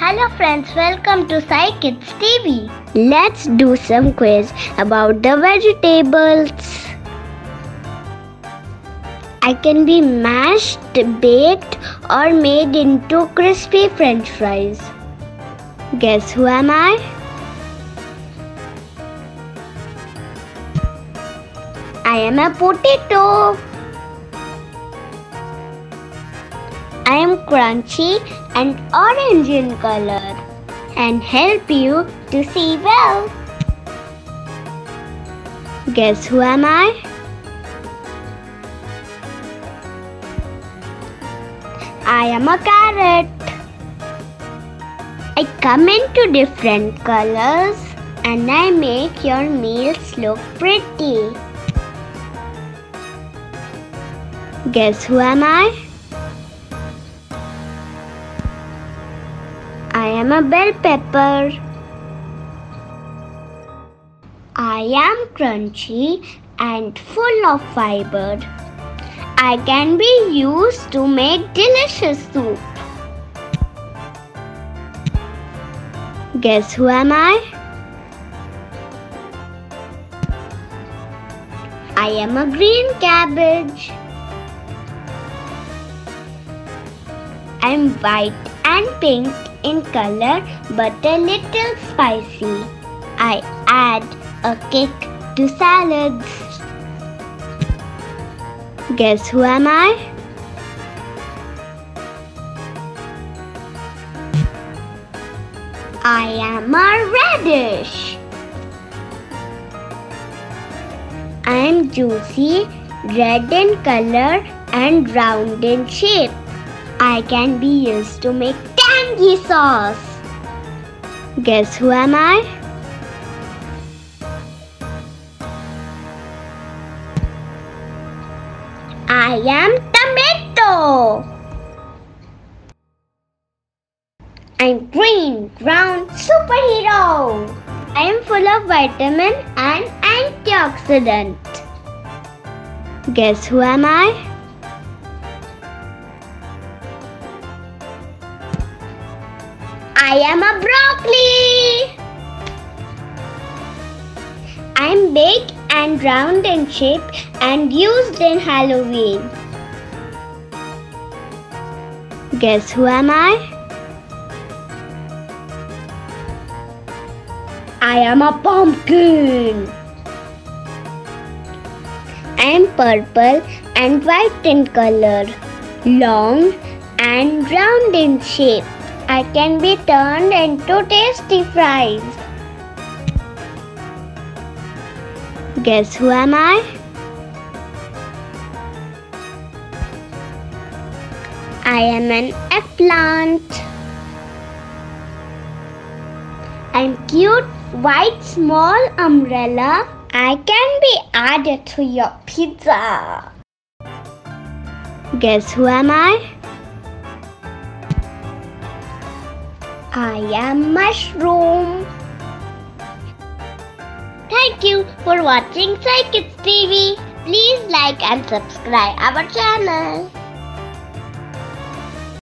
Hello friends, welcome to Kids TV. Let's do some quiz about the vegetables. I can be mashed, baked or made into crispy french fries. Guess who am I? I am a potato. I am crunchy and orange in color and help you to see well. Guess who am I? I am a carrot. I come into different colors and I make your meals look pretty. Guess who am I? A bell pepper. I am crunchy and full of fiber. I can be used to make delicious soup. Guess who am I? I am a green cabbage. I'm white and pink in color but a little spicy. I add a kick to salads. Guess who am I? I am a radish. I am juicy, red in color and round in shape. I can be used to make tangy sauce. Guess who am I? I am tomato. I'm green, brown superhero. I am full of vitamin and antioxidant. Guess who am I? I am a broccoli. I'm big and round in shape and used in Halloween. Guess who am I? I am a pumpkin. I am purple and white in color, long and round in shape. I can be turned into tasty fries. Guess who am I? I am an eggplant. I'm cute white small umbrella. I can be added to your pizza. Guess who am I? I am mushroom. Thank you for watching Sai Kids TV. Please like and subscribe our channel.